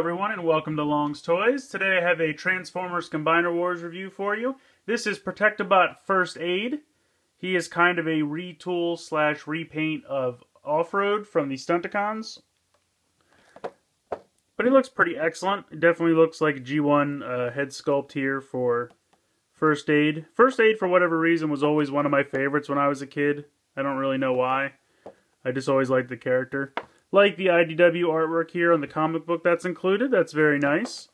everyone and welcome to Long's Toys. Today I have a Transformers Combiner Wars review for you. This is Protectobot First Aid. He is kind of a retool slash repaint of Off-Road from the Stunticons. But he looks pretty excellent. It definitely looks like a G1 uh, head sculpt here for First Aid. First Aid, for whatever reason, was always one of my favorites when I was a kid. I don't really know why. I just always liked the character. Like the IDW artwork here on the comic book that's included. That's very nice.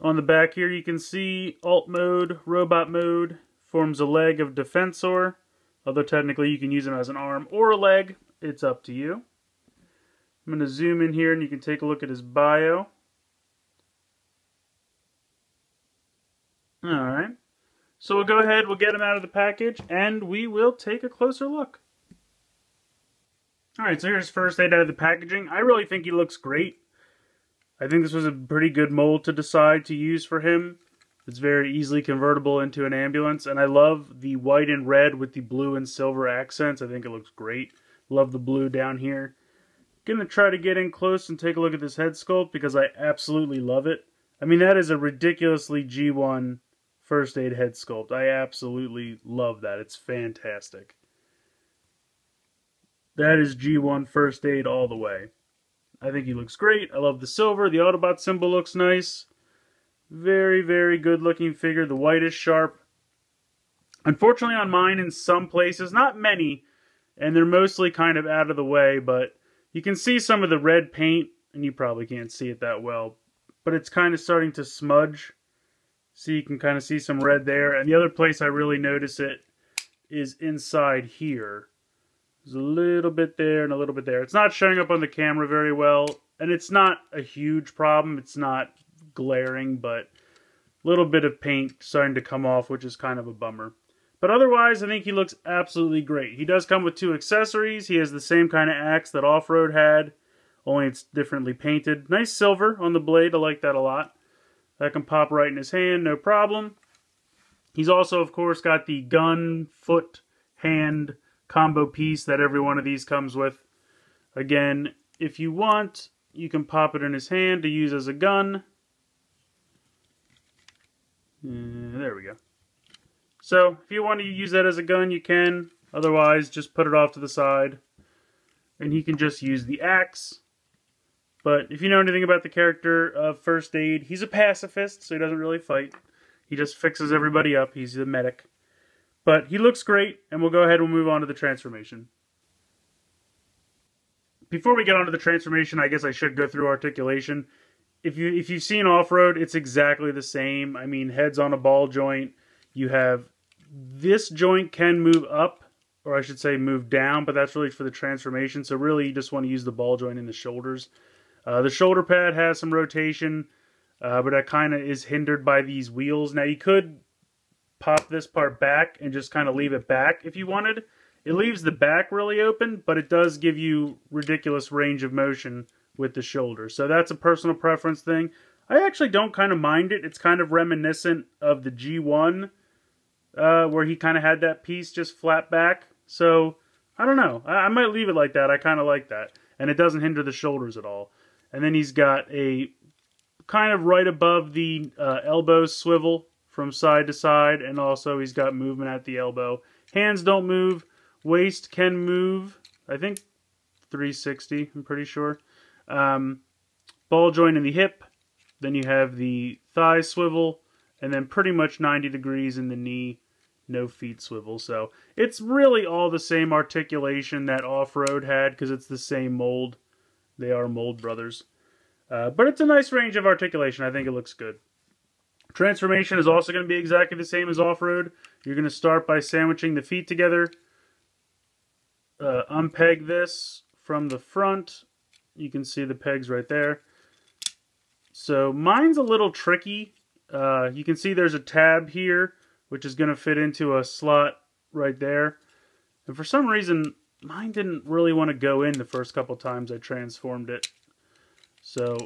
On the back here you can see alt mode, robot mode, forms a leg of Defensor. Although technically you can use him as an arm or a leg. It's up to you. I'm going to zoom in here and you can take a look at his bio. Alright. So we'll go ahead, we'll get him out of the package, and we will take a closer look. Alright, so here's first aid out of the packaging. I really think he looks great. I think this was a pretty good mold to decide to use for him. It's very easily convertible into an ambulance, and I love the white and red with the blue and silver accents. I think it looks great. Love the blue down here. Gonna try to get in close and take a look at this head sculpt because I absolutely love it. I mean, that is a ridiculously G1 first aid head sculpt. I absolutely love that. It's fantastic. That is G1 First Aid all the way. I think he looks great. I love the silver. The Autobot symbol looks nice. Very, very good looking figure. The white is sharp. Unfortunately on mine in some places, not many, and they're mostly kind of out of the way, but you can see some of the red paint, and you probably can't see it that well, but it's kind of starting to smudge. So you can kind of see some red there. And the other place I really notice it is inside here. There's a little bit there and a little bit there. It's not showing up on the camera very well, and it's not a huge problem. It's not glaring, but a little bit of paint starting to come off, which is kind of a bummer. But otherwise, I think he looks absolutely great. He does come with two accessories. He has the same kind of axe that Off-Road had, only it's differently painted. Nice silver on the blade. I like that a lot. That can pop right in his hand, no problem. He's also, of course, got the gun, foot, hand combo piece that every one of these comes with. Again, if you want, you can pop it in his hand to use as a gun. Uh, there we go. So, if you want to use that as a gun, you can. Otherwise, just put it off to the side. And he can just use the axe. But if you know anything about the character of First Aid, he's a pacifist, so he doesn't really fight. He just fixes everybody up. He's the medic. But he looks great, and we'll go ahead and move on to the transformation. Before we get on to the transformation, I guess I should go through articulation. If you if you've seen off-road, it's exactly the same. I mean, heads on a ball joint. You have this joint can move up, or I should say move down, but that's really for the transformation. So really, you just want to use the ball joint in the shoulders. Uh, the shoulder pad has some rotation, uh, but that kind of is hindered by these wheels. Now you could pop this part back and just kind of leave it back if you wanted. It leaves the back really open, but it does give you ridiculous range of motion with the shoulder. So that's a personal preference thing. I actually don't kind of mind it. It's kind of reminiscent of the G1, uh, where he kind of had that piece just flat back. So, I don't know. I, I might leave it like that. I kind of like that. And it doesn't hinder the shoulders at all. And then he's got a kind of right above the uh, elbow swivel from side to side, and also he's got movement at the elbow. Hands don't move. Waist can move. I think 360, I'm pretty sure. Um, ball joint in the hip. Then you have the thigh swivel, and then pretty much 90 degrees in the knee. No feet swivel. So it's really all the same articulation that off-road had because it's the same mold. They are mold brothers. Uh, but it's a nice range of articulation. I think it looks good. Transformation is also going to be exactly the same as off-road. You're going to start by sandwiching the feet together. Uh, unpeg this from the front. You can see the pegs right there. So mine's a little tricky. Uh, you can see there's a tab here, which is going to fit into a slot right there. And for some reason, mine didn't really want to go in the first couple times I transformed it. So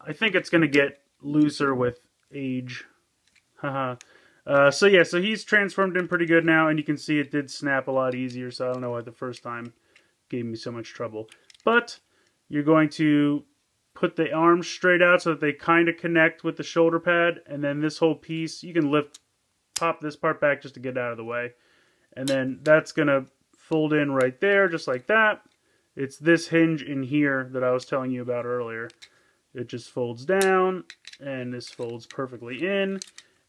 I think it's going to get looser with age. Haha. uh, so yeah, so he's transformed in pretty good now, and you can see it did snap a lot easier, so I don't know why the first time gave me so much trouble. But you're going to put the arms straight out so that they kind of connect with the shoulder pad. And then this whole piece, you can lift, pop this part back just to get out of the way. And then that's going to fold in right there, just like that. It's this hinge in here that I was telling you about earlier. It just folds down, and this folds perfectly in.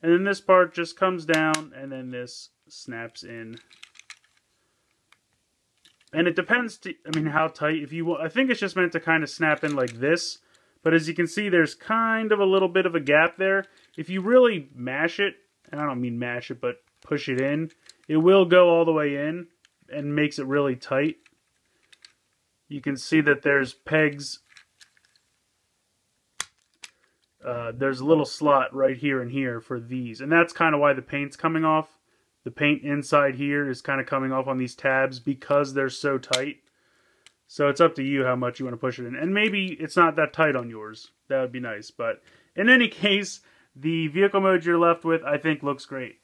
And then this part just comes down, and then this snaps in. And it depends, to, I mean, how tight. If you, want. I think it's just meant to kind of snap in like this. But as you can see, there's kind of a little bit of a gap there. If you really mash it, and I don't mean mash it, but push it in, it will go all the way in and makes it really tight. You can see that there's pegs. Uh, there's a little slot right here and here for these. And that's kind of why the paint's coming off. The paint inside here is kind of coming off on these tabs because they're so tight. So it's up to you how much you want to push it in. And maybe it's not that tight on yours. That would be nice. But in any case, the vehicle mode you're left with, I think, looks great.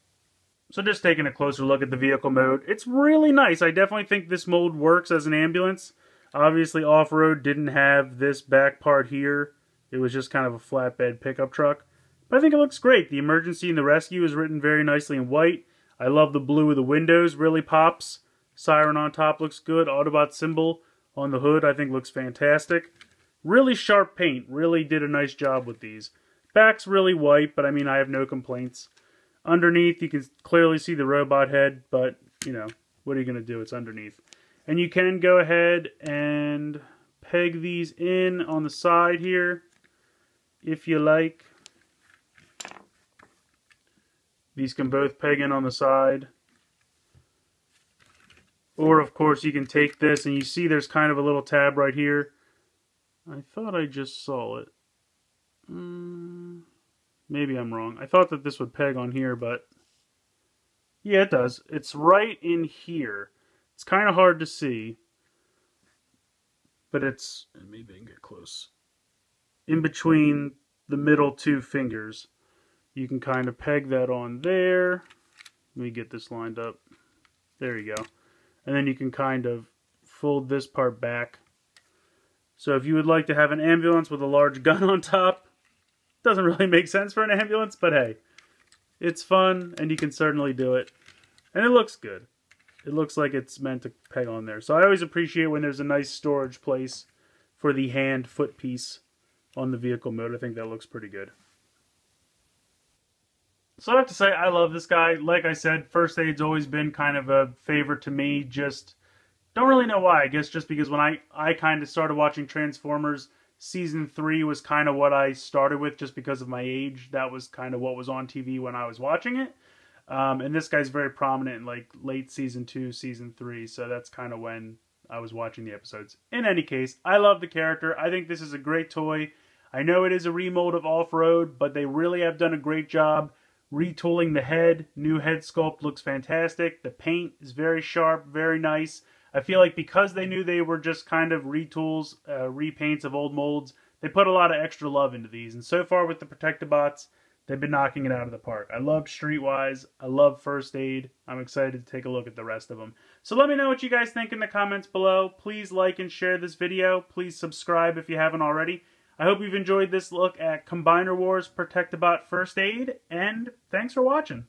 So just taking a closer look at the vehicle mode, it's really nice. I definitely think this mode works as an ambulance. Obviously, off-road didn't have this back part here. It was just kind of a flatbed pickup truck. But I think it looks great. The emergency and the rescue is written very nicely in white. I love the blue of the windows, really pops. Siren on top looks good. Autobot symbol on the hood I think looks fantastic. Really sharp paint. Really did a nice job with these. Back's really white, but I mean, I have no complaints. Underneath, you can clearly see the robot head, but, you know, what are you going to do? It's underneath. And you can go ahead and peg these in on the side here, if you like. These can both peg in on the side. Or, of course, you can take this, and you see there's kind of a little tab right here. I thought I just saw it. Mm. Maybe I'm wrong. I thought that this would peg on here, but yeah, it does. It's right in here. It's kind of hard to see, but it's, and maybe I can get close, in between the middle two fingers. You can kind of peg that on there. Let me get this lined up. There you go. And then you can kind of fold this part back. So if you would like to have an ambulance with a large gun on top, doesn't really make sense for an ambulance, but hey, it's fun and you can certainly do it. And it looks good. It looks like it's meant to peg on there. So I always appreciate when there's a nice storage place for the hand foot piece on the vehicle mode. I think that looks pretty good. So I have to say, I love this guy. Like I said, First Aid's always been kind of a favorite to me. Just don't really know why. I guess just because when I, I kind of started watching Transformers, season three was kind of what I started with just because of my age. That was kind of what was on TV when I was watching it. Um, and this guy's very prominent in like late season two, season three. So that's kind of when I was watching the episodes. In any case, I love the character. I think this is a great toy. I know it is a remold of Off Road, but they really have done a great job retooling the head. New head sculpt looks fantastic. The paint is very sharp, very nice. I feel like because they knew they were just kind of retools, uh, repaints of old molds, they put a lot of extra love into these. And so far with the Protectobots, they've been knocking it out of the park. I love Streetwise. I love First Aid. I'm excited to take a look at the rest of them. So let me know what you guys think in the comments below. Please like and share this video. Please subscribe if you haven't already. I hope you've enjoyed this look at Combiner Wars Protectobot First Aid, and thanks for watching.